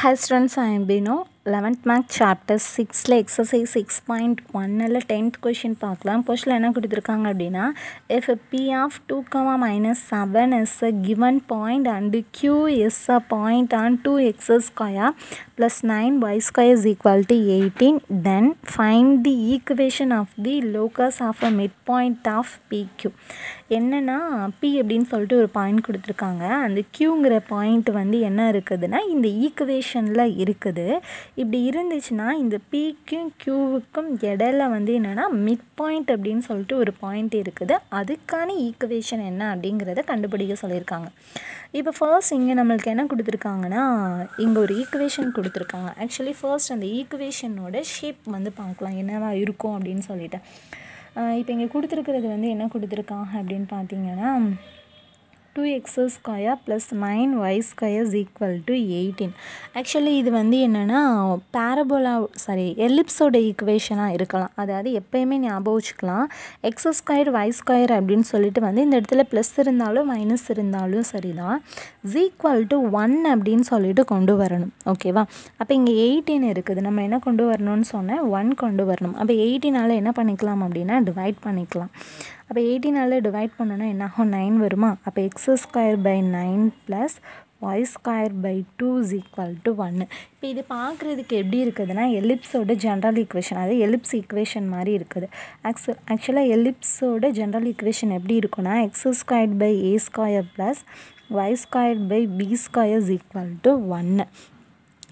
Hi students I'm Bino eleventh math chapter சிக்ஸில் exercise six point ஒன்னில் tenth question பார்க்கலாம். கொஷினில் என்ன கொடுத்துருக்காங்க அப்படின்னா if P of two comma minus seven is a given point and Q is a point on two x square plus nine y square is equal to eighteen then find the equation of the locus of a mid point of PQ என்னென்னா B அப்படின்னு சொல்லிட்டு ஒரு point கொடுத்துருக்காங்க. அந்த கியூங்கிற point வந்து என்ன இருக்குதுன்னா இந்த ஈக்குவேஷனில் இருக்குது. இப்படி இருந்துச்சுன்னா இந்த பிக்கும் கியூவுக்கும் இடையில வந்து என்னென்னா மிட் பாயிண்ட் அப்படின்னு சொல்லிட்டு ஒரு பாயிண்ட் இருக்குது. அதுக்கான ஈக்குவேஷன் என்ன அப்படிங்கிறத கண்டுபிடிக்க சொல்லியிருக்காங்க. இப்போ ஃபர்ஸ்ட் இங்கே நம்மளுக்கு என்ன கொடுத்துருக்காங்கன்னா இங்கே ஒரு ஈக்குவேஷன் கொடுத்துருக்காங்க. ஆக்சுவலி ஃபர்ஸ்ட் அந்த ஈக்குவேஷனோட ஷேப் வந்து பார்க்கலாம். என்னவா இருக்கும் அப்படின்னு சொல்லிட்டு. இப்போ இங்கே கொடுத்துருக்கிறது வந்து என்ன கொடுத்துருக்காங்க அப்படின்னு பார்த்தீங்கன்னா two x square plus nine y square is equal to eighteen actually இது வந்து என்னென்னா பேரபோலா சாரி எலிப்ஸோட ஈக்குவேஷனாக இருக்கலாம். அதாவது எப்போயுமே ஞாபகம் வச்சுக்கலாம். எக்ஸ் ஸ்கொயர் ஒய் ஸ்கொயர் அப்படின்னு சொல்லிட்டு வந்து இந்த இடத்துல ப்ளஸ் இருந்தாலும் மைனஸ் இருந்தாலும் சரி தான் இஸ் ஈக்குவல் டு ஒன் அப்படின்னு சொல்லிட்டு கொண்டு வரணும். ஓகேவா அப்போ இங்கே எயிட்டீன் இருக்குது. நம்ம என்ன கொண்டு வரணும்னு சொன்னேன்? ஒன் கொண்டு வரணும். அப்போ எயிட்டீனால் என்ன பண்ணிக்கலாம் அப்படின்னா டிவைட் பண்ணிக்கலாம். அப்போ எயிட்டீனால் டிவைட் பண்ணோன்னா என்ன ஆகும்? நைன் வருமா? அப்போ x square by nine plus y square by two is equal to ஒன்று இப்போ இது பார்க்குறதுக்கு எப்படி இருக்குதுன்னா எலிப்ஸோட ஜென்ரல் ஈக்குவேஷன் அது எலிப்ஸ் ஈக்குவேஷன் மாதிரி இருக்குது. ஆக்சு ஆக்சுவலாக எலிப்ஸோட ஜென்ரல் ஈக்குவேஷன் எப்படி இருக்குன்னா x square by a square plus y square by b square is equal to ஒன்று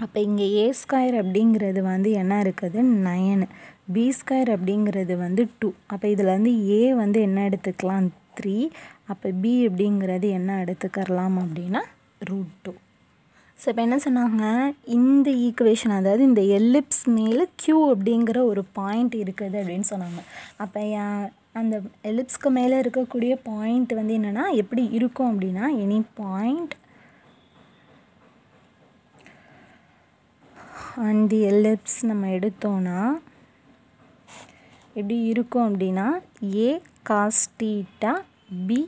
அப்போ இங்கே ஏ ஸ்கொயர் அப்படிங்கிறது வந்து என்ன இருக்குது? நயனு பி ஸ்கொயர் அப்படிங்கிறது வந்து டூ அப்போ இதில் வந்து ஏ வந்து என்ன எடுத்துக்கலாம்? த்ரீ அப்போ பி அப்படிங்கிறது என்ன எடுத்துக்கரலாம் அப்படின்னா ரூட் டூ ஸோ இப்போ என்ன சொன்னாங்க? இந்த ஈக்குவேஷன் அதாவது இந்த எல்லிப்ஸ் மேலே க்யூ அப்படிங்கிற ஒரு பாயிண்ட் இருக்குது அப்படின்னு சொன்னாங்க. அப்போ அந்த எலிப்ஸ்க்கு மேலே இருக்கக்கூடிய பாயிண்ட் வந்து என்னென்னா எப்படி இருக்கும் அப்படின்னா any point and the ellipse நம்ம எடுத்தோன்னா எப்படி இருக்கும் அப்படின்னா a cos theta b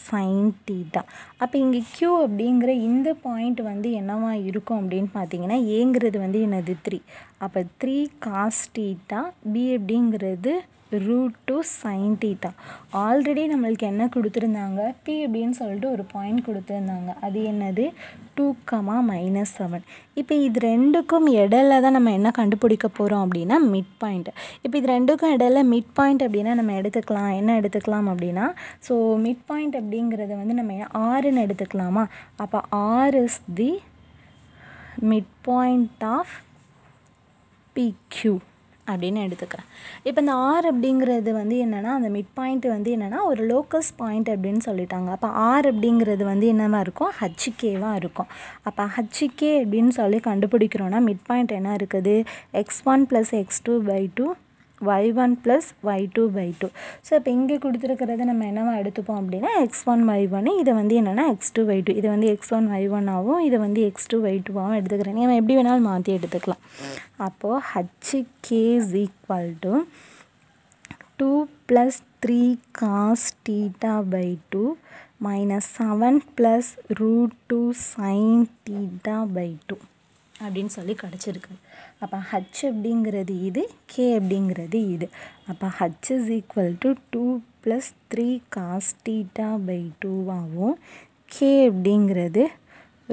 sin theta அப்போ இங்கே க்யூ அப்படிங்கிற இந்த பாயிண்ட் வந்து என்னவா இருக்கும் அப்படின்னு பார்த்தீங்கன்னா ஏங்கிறது வந்து என்னது த்ரீ அப்போ த்ரீ காஸ் டீட்டா பி அப்படிங்கிறது root two sin theta already நம்மளுக்கு என்ன கொடுத்துருந்தாங்க? பி அப்படின்னு சொல்லிட்டு ஒரு பாயிண்ட் கொடுத்துருந்தாங்க. அது என்னது? டூ கமா மைனஸ் செவன் இப்போ இது ரெண்டுக்கும் இடையில தான் நம்ம என்ன கண்டுபிடிக்க போகிறோம் அப்படின்னா மிட் பாயிண்ட் இப்போ இது ரெண்டுக்கும் இடையில மிட் பாயிண்ட் அப்படின்னா நம்ம எடுத்துக்கலாம். என்ன எடுத்துக்கலாம் அப்படின்னா ஸோ மிட் பாயிண்ட் அப்படிங்கிறத வந்து நம்ம ஆறுன்னு எடுத்துக்கலாமா? அப்போ R is the mid point of PQ அப்படின்னு எடுத்துக்கிறேன். இப்போ இந்த ஆர் அப்படிங்கிறது வந்து என்னென்னா அந்த மிட் பாயிண்ட் வந்து என்னென்னா ஒரு லோக்கஸ் பாயிண்ட் அப்படின்னு சொல்லிட்டாங்க. அப்போ ஆர் அப்படிங்கிறது வந்து என்னவா இருக்கும்? ஹச்கேவாக இருக்கும். அப்போ ஹச்கே அப்படின்னு சொல்லி கண்டுபிடிக்கிறோன்னா மிட் பாயிண்ட் என்ன இருக்குது? X one plus x two by two y one plus y two by two so இப்போ இங்கே கொடுத்துருக்கிறத நம்ம என்னவா எடுத்துப்போம் அப்படின்னா எக்ஸ் ஒன் ஒய் ஒன்று இதை வந்து என்னென்னா எக்ஸ் டூ ஒய் டூ இதை வந்து எக்ஸ் ஒன் ஒய் ஒன்னாகவும் இதை வந்து எக்ஸ் டூ ஒய் டூவாகவும் எடுத்துக்கிறேன். நம்ம எப்படி வேணாலும் மாற்றி எடுத்துக்கலாம். அப்போது h k is equal to two plus three cos theta by two minus seven plus root two sin theta by two அப்படின்னு சொல்லி கிடச்சிருக்கு. அப்போ ஹச் அப்படிங்கிறது இது கே அப்படிங்கிறது இது. அப்போ h is equal to two plus three cos theta by டூவாகவும் k அப்படிங்கிறது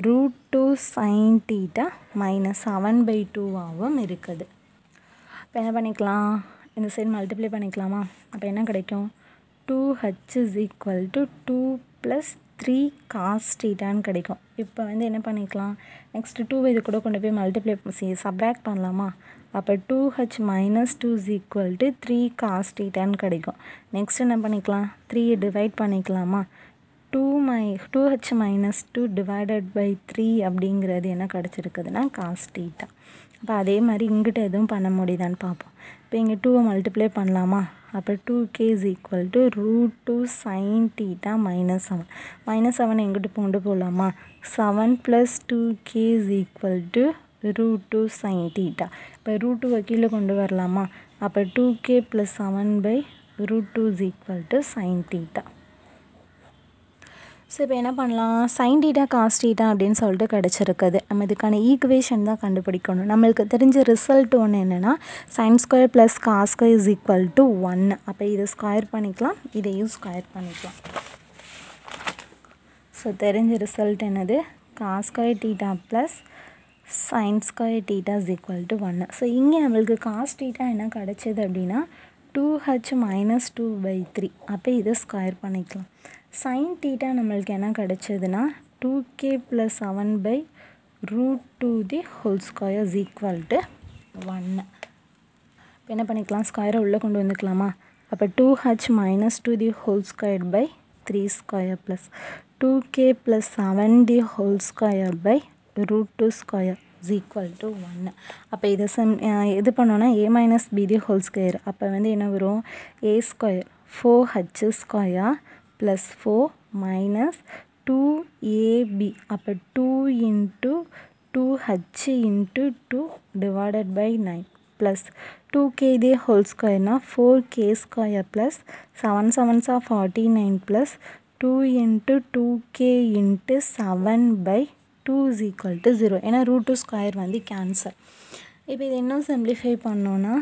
root two sin theta minus seven by டூவாகவும் இருக்குது. இப்போ என்ன பண்ணிக்கலாம்? இந்த சைடு மல்டிப்ளை பண்ணிக்கலாமா? அப்போ என்ன கிடைக்கும்? Two h is equal to two plus three cos டீட்டான்னு கிடைக்கும். இப்போ வந்து என்ன பண்ணிக்கலாம்? நெக்ஸ்ட்டு டூ இது கூட கொண்டு போய் மல்டிப்ளை சப்ராக்ட் பண்ணலாமா? அப்போ two h minus two is equal to three cos டீட்டான்னு கிடைக்கும். நெக்ஸ்ட் என்ன பண்ணிக்கலாம்? த்ரீயை டிவைட் பண்ணிக்கலாமா? Two my two h minus two divided by three அப்படிங்கிறது என்ன கிடச்சிருக்குதுன்னா காஸ் டீட்டா அப்போ அதே மாதிரி இங்கிட்ட எதுவும் பண்ண முடியுதான்னு பார்ப்போம். இப்போ இங்கே டூவை மல்டிப்ளை பண்ணலாமா? அப்போ two k is equal to root two sin theta minus seven minus seven எங்கிட்ட கொண்டு போகலாமா seven plus two k is equal to root two sin theta இப்போ ரூட் டூ கீழே கொண்டு வரலாமா? அப்போ two k plus seven by root two is equal to sin theta so இப்போ என்ன பண்ணலாம்? சைன் டீட்டா காஸ் டீட்டா அப்படின்னு சொல்லிட்டு கிடச்சிருக்குது. நம்ம இதுக்கான ஈக்குவேஷன் தான் கண்டுபிடிக்கணும். நம்மளுக்கு தெரிஞ்ச ரிசல்ட் ஒன்று என்னென்னா sin square plus cos square is equal to one அப்போ இதை ஸ்கொயர் பண்ணிக்கலாம். இதையும் ஸ்கொயர் பண்ணிக்கலாம். ஸோ தெரிஞ்ச ரிசல்ட் என்னது? Cos square theta plus sin square theta is equal to ஒன்று ஸோ இங்கே நம்மளுக்கு காஸ் டீட்டா என்ன கிடச்சிது அப்படின்னா two h minus two by three அப்போ இதை ஸ்கொயர் பண்ணிக்கலாம். சைன் டீட்டா நம்மளுக்கு என்ன கிடச்சதுன்னா two k plus seven by root two the whole square is equal to ஒன்று இப்போ என்ன பண்ணிக்கலாம்? ஸ்கொயரை உள்ளே கொண்டு வந்துக்கலாமா? அப்போ two h minus two the whole square by three square plus two k plus seven the whole square by root two square is equal to ஒன்று அப்போ இதை சம் இது பண்ணோன்னா a minus b the whole square அப்போ வந்து என்ன வரும்? A square four h square plus four minus two ab அப்போ two into two h into two divided by nine plus two k இதே whole ஸ்கொயர்னா four k square plus seven செவன்ஸா forty nine plus two into two k into seven by two is equal to zero ஏன்னா root two square வந்து cancel இப்போ இது இன்னும் simplify பண்ணோன்னா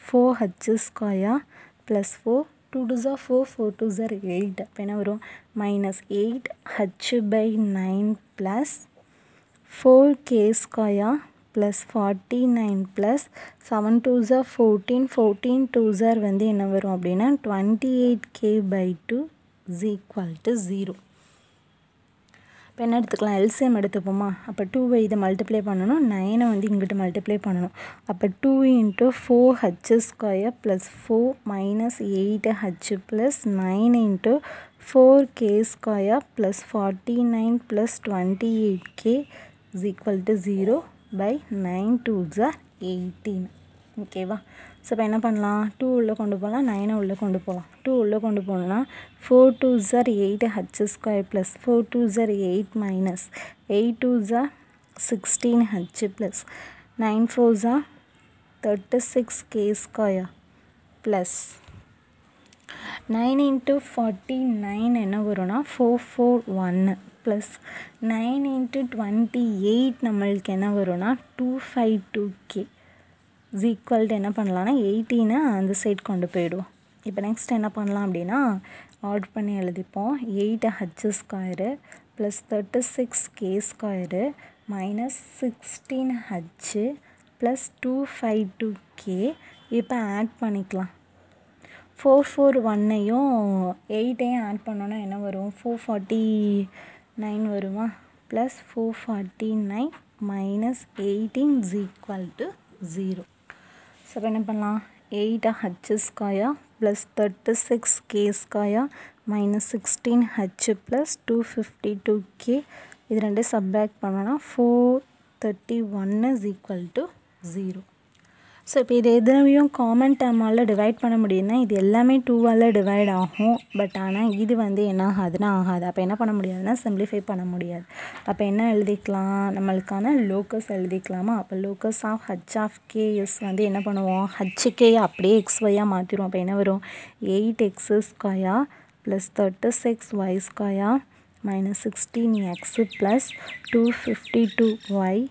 four h square plus four two two are four four two are eight அப்போ என்ன வரும்? Minus eight h by nine plus four k square plus forty nine plus seven two are fourteen fourteen two are வந்து என்ன வரும் அப்படின்னா twenty eight k by two is equal to zero இப்போ என்ன எடுத்துக்கலாம் எல்சிஎம் எடுத்துப்போமா? அப்போ டூவை இதை மல்டிப்ளை பண்ணணும். நைனை வந்து இங்கிட்டு மல்டிப்ளை பண்ணணும். அப்போ two into four h square plus four minus eight h plus nine into four k square plus forty nine plus twenty eight k is equal to zero by nine two are eighteen ஓகேவா so இப்போ என்ன பண்ணலாம்? Two உள்ளே கொண்டு போகலாம் நைனை உள்ளே கொண்டு போகலாம் டூ உள்ளே கொண்டு போகணுன்னா four two are eight h square plus four two are eight minus eight two are sixteen h plus nine four are thirty six k square plus nine into forty nine என்ன வரும்னா four four ஒன்று plus nine into twenty eight நம்மளுக்கு என்ன வரும்னா two five two k is equal to என்ன பண்ணலான்னா எயிட்டீனை அந்த side கொண்டு போயிடுவோம். இப்போ நெக்ஸ்ட் என்ன பண்ணலாம் அப்படின்னா ஆர்டர் பண்ணி எழுதிப்போம். Eight h square plus thirty six k square minus sixteen h plus two five two k இப்போ ஆட் பண்ணிக்கலாம். ஃபோர் ஃபோர் ஒன்னையும் எயிட்டையும் ஆட் பண்ணோன்னா என்ன வரும்? ஃபோர் ஃபார்ட்டி நைன் வருமா? Plus four forty nine minus eighteen is equal to zero so இப்போ என்ன பண்ணலாம்? Eight h square plus thirty six k square minus sixteen h plus two fifty two k இது ரெண்டு subtract பண்ணோன்னா four thirty one is equal to zero so இப்போ இது எதுவும் common டேர்மால் divide பண்ண முடியும்னா இது எல்லாமே டூவால் டிவைட் ஆகும். பட் ஆனால் இது வந்து என்ன ஆகாதுன்னா ஆகாது. அப்போ என்ன பண்ண முடியாதுன்னா சிம்ப்ளிஃபை பண்ண முடியாது. அப்போ என்ன எழுதிக்கலாம்? நம்மளுக்கான லோக்கஸ் எழுதிக்கலாமா? அப்போ locus of h of k is வந்து என்ன பண்ணுவோம்? ஹச்சுக்கே அப்படியே எக்ஸ் ஒய்யாக மாற்றிடுவோம் அப்போ என்ன வரும்? Eight x square plus thirty six y square two y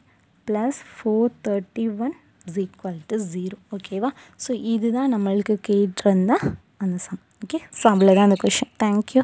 plus four thirty one is equal to zero ஓகேவா ஸோ இதுதான் நம்மளுக்கு கேட்டிருந்த அந்த சம் ஓகே ஸோ அவ்வளோதான் அந்த கொஷின் தேங்க்யூ